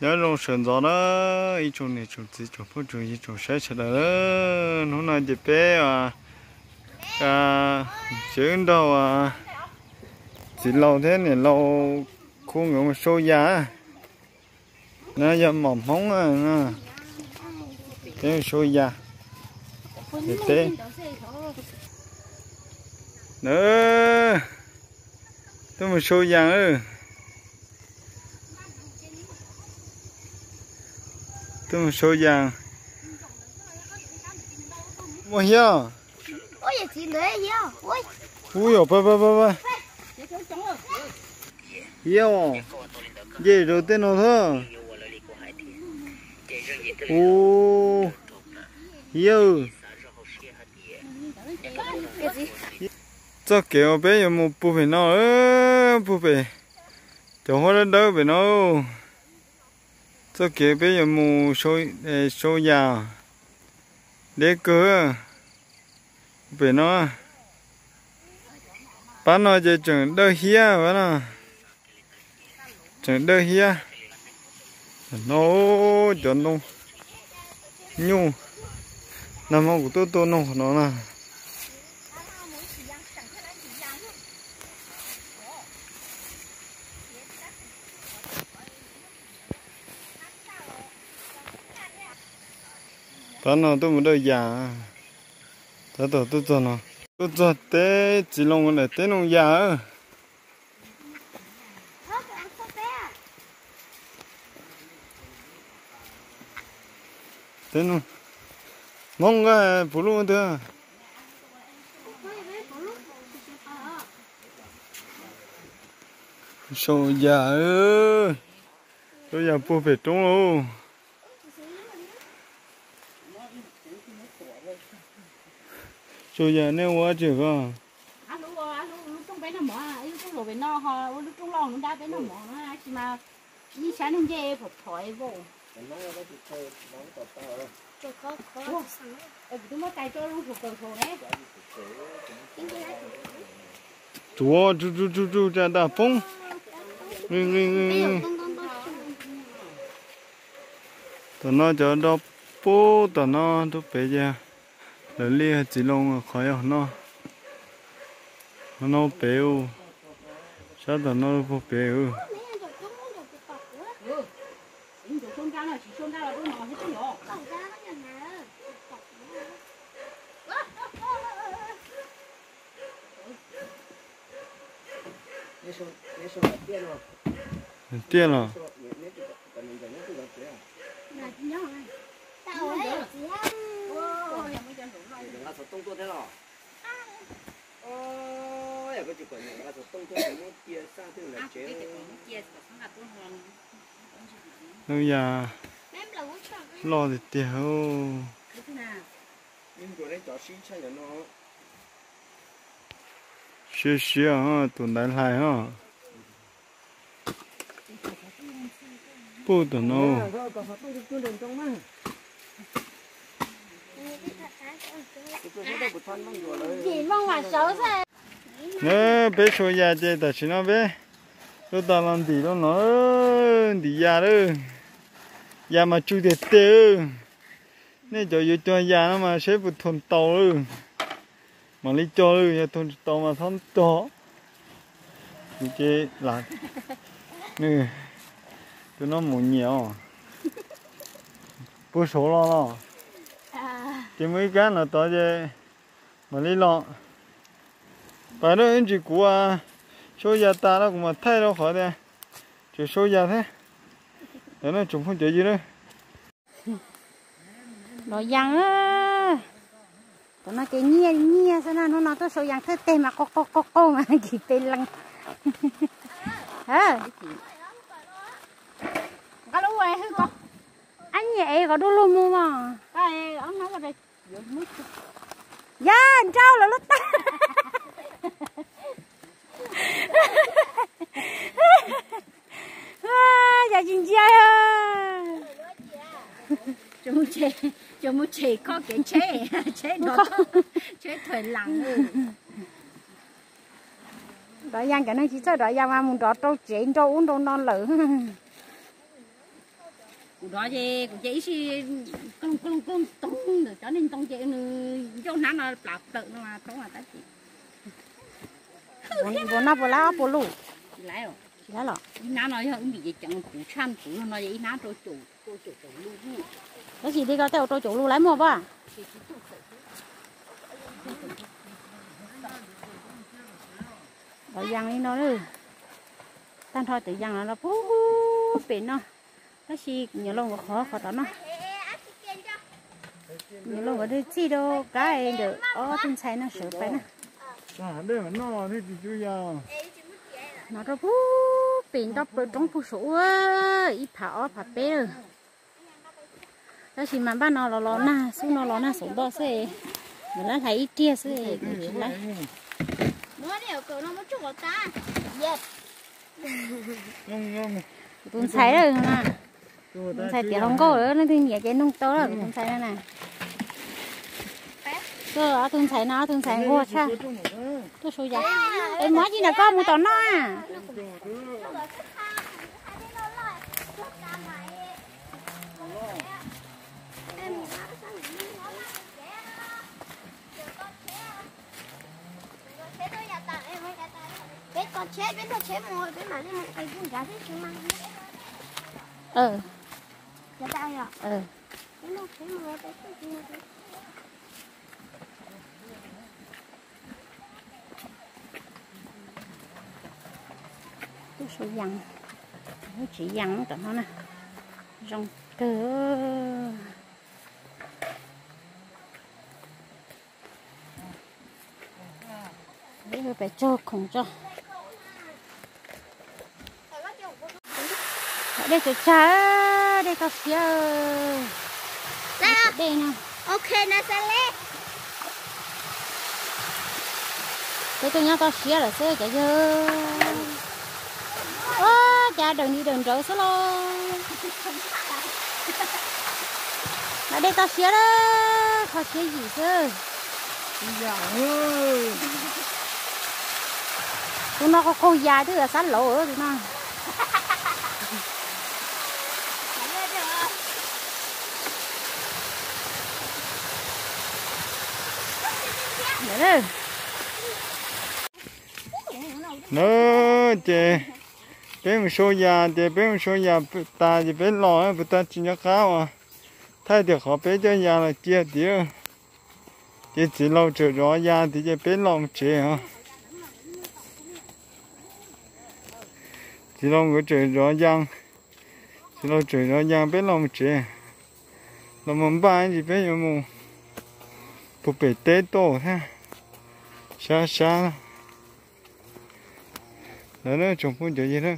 nhớ luôn sườn gió đó ít chỗ này chỗ gì chỗ phố chỗ gì chỗ sai sai đó nó nói gì bé à à chuyện đâu à chỉ lâu thế này lâu khu ngưỡng một số giá nó giờ mỏng móng à nó thế số giá thế thế nữa tôi mà số giá ư tôi số giá mua hiểu ôi giờ chị lấy hiểu ôi. Ui ôi ba ba ba ba hiểu gì rồi tên nó thôi ô gì cho kiểu bé giờ một bù phải nó bù phải cho hoa đất đỡ phải nó cho kiểu bây giờ mù số số già để cửa về nó bán nó จะ chẳng đỡ hia vậy nè chẳng đỡ hia nó chuẩn luôn nhu. Nằm ở của tôi tôi nó nó nè. Đó nó tôi muốn đôi già. Đó tôi tôi cho nó. Tôi cho té chỉ lòng này té nông già té nông mong cái phụ luôn thôi. Ôi, sâu già ơi. Tôi già bố phải trúng luôn sâu già nếu quá chứ cơ à lúc à lúc trong bé nó mỏ lúc trong rồi bé nó họ lúc trong lòng nó đã bé nó mỏ nó chỉ mà đi sáng hôm nay phải thổi vô. Trời có có ở chúng nó tay cho lúc thuộc cầu đấy chúa chú chú chú chú cha đà phong ngưng ngưng giờ ngưng tao nó cho đó bố tao nó tôi bé ra để lia chỉ lông khỏi à nó nó béo sao tao nó bố béo Mẹ, rồi nữa đừng nó giờ lo thì tiêu nhưng của ha tụi đại lại ha bố nó nè bé số nhà chơi ta chỉ nó bé. Nó ta làm gì đó nó đi nhà đó. Nhà mà chui để tiêu nè cho vô cho nhà nó mà xếp một thôn tàu đó. Mà lấy cho rồi thôn tàu mà thôn to. Đi chơi là nè, tụi nó muốn nhiều bữa số lo lo. À, chỉ mấy cái là to chứ mà lấy lọ. Bà đó anh chỉ cũ à số gia ta nó cũng mà thay đâu khỏi đây. Chỉ số gia thế. Để nó chúng không chơi gì nữa nó giăng á. Tụi nó cái nhia nhia sao nó nó tôi số giăng thế tê mà co co co co mà chỉ tê lăng. Hả? Cái lúa ấy hư con? Anh nhẹ có đu luôn mua mà. Cái ông nói vào đây. Dạ anh trâu là lúc ta dạ cho mua chế cho mua chế có cái chế chế đó chế thời lặng. Đó yang cái này chỉ cho đó yang mà muốn đó trâu chế trâu uống trâu non lử của đó gì của chị xí con con con tông được cho nên tông chị cho nó nó lạp tự mà tông là ta chị bố nó bố lá bố lù lại rồi. Lá lọ. Nó nói hơi bị chẳng củ chăn củ nó nói nó trôi chủ trôi chủ trôi luôn cái gì đi có tao tôi chủ lù lấy mua ba ở giang đi nó nữa tan thôi tự giang nó phú biển nó nó chỉ nhiều lông khó khó tao nó nhiều lông ở đây chi đâu cái được ở trên xe nó sửa phải nè. à đây mà nó thì chú ya nó đó phú biển đó bự trong số á ít thảo phá bé. Đó chỉ mà ba nó lò lò na xuống nó lò na xuống đó sẽ mình lấy thấy ít tia sẽ chỉ lấy nó đều cỡ nó mất chút ta. Yes. Ngon ngon. Tuần sai rồi nè tuần sai tiền không có nữa nó thì nhẹ cái nông tố là tuần sai nè. Cơ ở tuần sai nó tuần sai ngô cha tôi số giá em nói gì là con một tao nó à. Biết con chết biết con chết rồi biết mà nên một cái cũng giá hết chứ mà ừ giá tao rồi. Ừ. Tôi số dặn nó chỉ dặn tao nó nè. Rong cơ giờ phải cho không cho. Ở đây cho cha đây có phía đây nè ok na sẽ lên thế tôi nhớ có phía là sẽ chạy dơ ơ cha đừng đi đường rỡ số lo ở đây có phía đó. Có phía gì ơi. Tụi nó có cô già chứ là sát lộ ở tụi nó để nó, chị bé một số nhà thì bé một số nhà, ta thì bé lò ấy ta chỉ nhớ cao à thay được họ bé cho nhà là chia tiêu chỉ chỉ lâu chờ rõ nhà thì chỉ bé lòng chế hả? Chỉ lâu người chờ rõ nhà. Chỉ lâu chờ rõ nhà bé lòng chế là mình bán thì bé nhiều mù bố bé tế tổ, ha? Xa xa. Đó nó trồng phun chỗ gì đó.